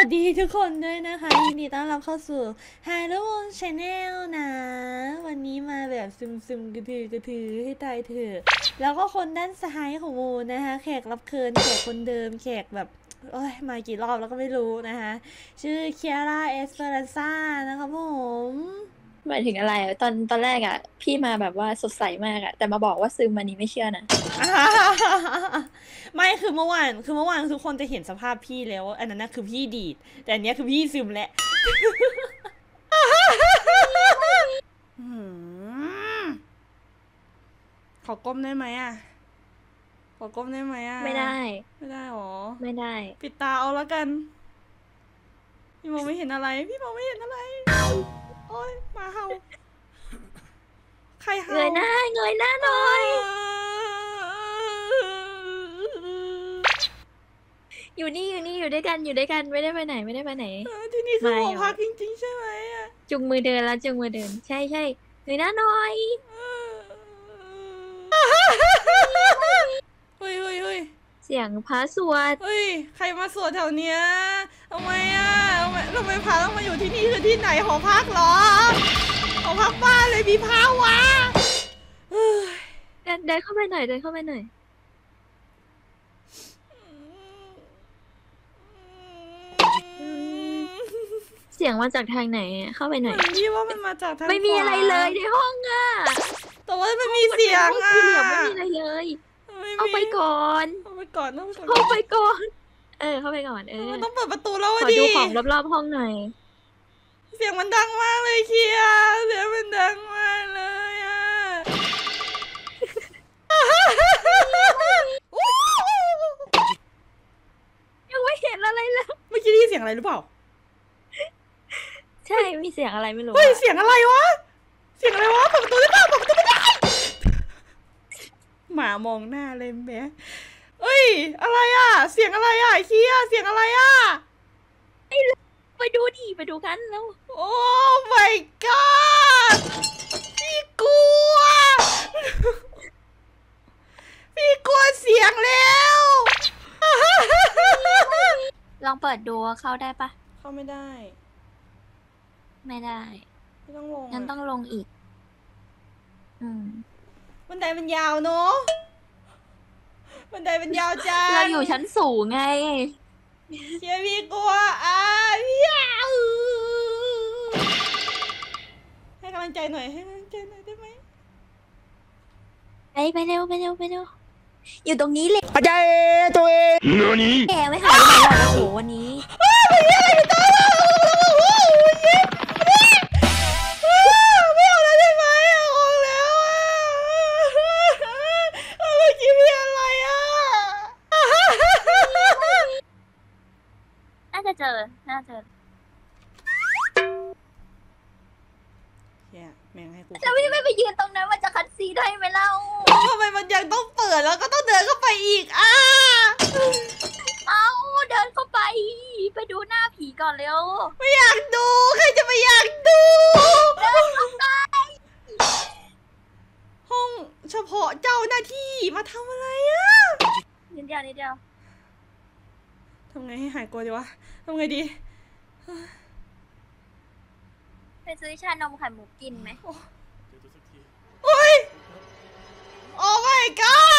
วัสดีทุกคนด้วยนะคะยินดีต้อนรับเข้าสู่ h a l l o o n Channel นะ วันนี้มาแบบซึมซึมๆกระถือกระถือให้ตายเถอะแล้วก็คนด้านซ้ายของโมนะคะ แขกรับเชิญแขกคนเดิมแขกแบบโอ้ยมากี่รอบแล้วก็ไม่รู้นะคะ ชื่อเคียร่าเอสเปรันซ่านะคะผมหมายถึงอะไรอะตอนตอนแรกอะพี่มาแบบว่าสดใสมากอะแต่มาบอกว่าซึมอันนี้ไม่เชื่อนะ ไม่คือเมื่อวานคือเมื่อวานทุกคนจะเห็นสภาพพี่แล้ว อันนั้นนะคือพี่ดีด แต่อันเนี้ยคือพี่ซึมแหละอืมขอก้มได้ไหมอะ ขอก้มได้ไหมอะไม่ได้ ไม่ได้หรอ ไม่ได้ ปิดตาเอาแล้วกัน พี่มองไม่เห็นอะไร พี่มองไม่เห็นอะไร โอ้ยหมาเห่า ใครเห่าเงยหน้าเงยหน้าหน่อย อยู่นี่อยู่นี่อยู่ด้วยกันอยู่ด้วยกันไม่ได้ไปไหนไม่ได้ไปไหน เออที่นี่คือไม่หอหรอพักจริง ๆ ใช่ไหมอะจุงมือเดินแล้วจุงมือเดิน ใช่ใช่เงยหน้าหน่อยเฮ้ยเฮ้ยเฮ้ยเสียงพระสวดเฮ้ยใครมาสวดแถวเนี้ยทำไมอะทำไมทำไมพาต้องมาอยู่ที่นี่คือที่ไหนหอพักเหรอหอพักบ้านเลยมีพระวะเฮ้ยเดินเดินเข้าไปหน่อยเดินเข้าไปหน่อย เสี ยงมาจากทางไหนอะเข้าไปหน่อย พี่ว่ามันมาจากทางไม่มีขวาอะไรเลยในห้องอะแต่ว่ามันมีเสียงอะที่เหลือไม่มีอะไรเลย ม่มีเอาไปก่อน เอาไปก่อนเอาไปก่อนเข้าไปก่อน เออ เข้าไปก่อน เออ มันต้องเปิดประตูแล้วขอะอดิดูของรอบๆห้องหน่อย เสียงมันดังมากเลยเคียร์เสียงมันดังมากเลยอะยังไม่เห็นอะไรเลย เมื่อกี้ได้ยินเสียงอะไรหรือเปล่าใช่ มีเสียงอะไรไม่รู้เฮ้ยอะเสียงอะไรวะ เสียงอะไรวะเปิดประตูได้เปล่าเปิดประตูไม่ได้หมามองหน้าเลยแม่เอ้ย อะไรอะ เสียงอะไรอะเคียเสียงอะไรอะไปดูดิไปดูกันแล้ว โอ้ my god พี่กลัว พี่กลัวเสียงแล้ว ลองเปิดดูว่าเข้าได้ปะ เข้าไม่ได้ ไม่ได้ไม่ต้องลงงั้นอะต้องลงอีก อืมบันไดมันยาวเนอะบันไดมันยาวจังเราอยู่ชั้นสูงไงเชียร์พี่กลัวอะพี่อะให้กำลังใจหน่อยให้กำลังใจหน่อยได้ไหมไปไปเร็วไปเร็วไปเร็วอยู่ตรงนี้เลยอาจารย์ตัวเอง何แกไม่หายไปไหนหรอกโอ้โหวันนี้ น่าจะเจอ น่าจะเจอเฮียแม่งให้กูแล้วพี่ไม่ไปยืนตรงนั้นมันจะคัดซีนได้ไหมเล่าทำไมมันยังต้องเปิดแล้วก็ต้องเดินเข้าไปอีกอะเอาเดินเข้าไป ไปดูหน้าผีก่อนเร็วไม่อยากดูใครจะไปอยากดูห้องเฉพาะเจ้าหน้าที่มาทำอะไรอะนิดเดียวนิดเดียว ทำไงให้หายกลัวดีวะทำไงดี ไปซื้อชานมไข่มุกกินไหมโอ้ย โอ้ my god